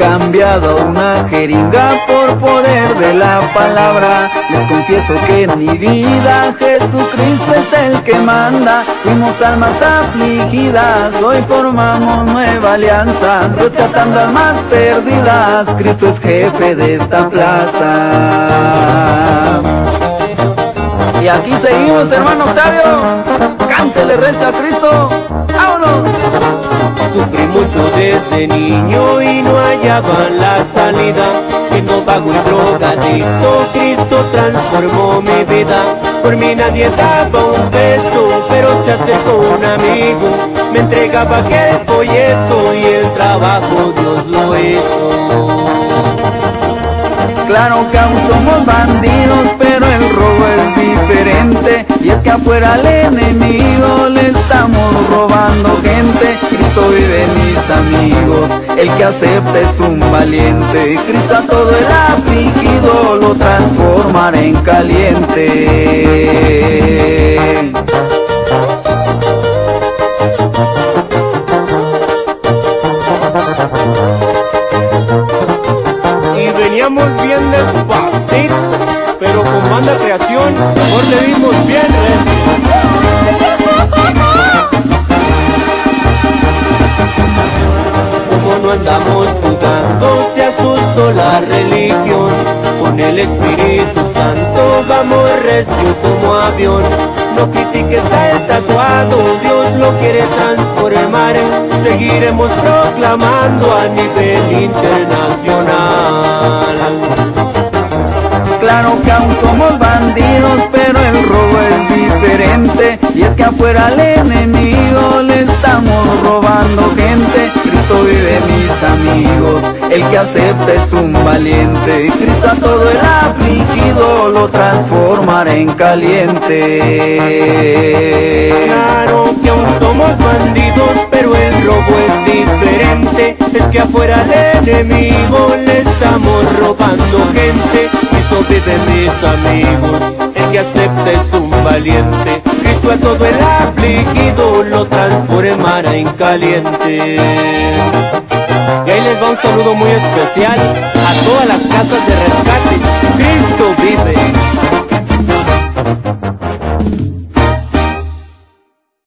cambiado una jeringa por poder de la palabra. Les confieso que en mi vida Jesucristo es el que manda. Fuimos almas afligidas, hoy formamos nueva alianza, rescatando almas perdidas. Cristo es jefe de esta plaza. Y aquí seguimos, hermano Octavio. La salida. Siendo vago y drogadicto, Cristo transformó mi vida. Por mí nadie daba un beso, pero se acercó un amigo. Me entregaba aquel folleto y el trabajo Dios lo hizo. Claro que aún somos bandidos, pero el robo es diferente. Y es que afuera al enemigo le estamos robando gente. Cristo vive en mis amigos, el que acepta es un valiente. Cristo a todo el afligido lo transformará en caliente. Veníamos bien despacito, pero con banda creación, mejor le dimos bien. Como no andamos jugando, se asustó la religión. Con el Espíritu Santo vamos recio como avión. No critiques al tatuado, Dios lo quiere transformar. Seguiremos proclamando a nivel internacional. Claro que aún somos bandidos, pero el robo es diferente. Y es que afuera al enemigo le estamos robando gente. Cristo vive mis amigos, el que acepta es un valiente. Cristo a todo el afligido lo transformará en caliente. Claro que aún somos bandidos, pero el robo es diferente. Es que afuera al enemigo le estamos robando gente. Cristo vive mis amigos, el que acepta es un valiente. Cristo a todo el afligido lo transformará en caliente. Y ahí les va un saludo muy especial a todas las casas de rescate. Cristo.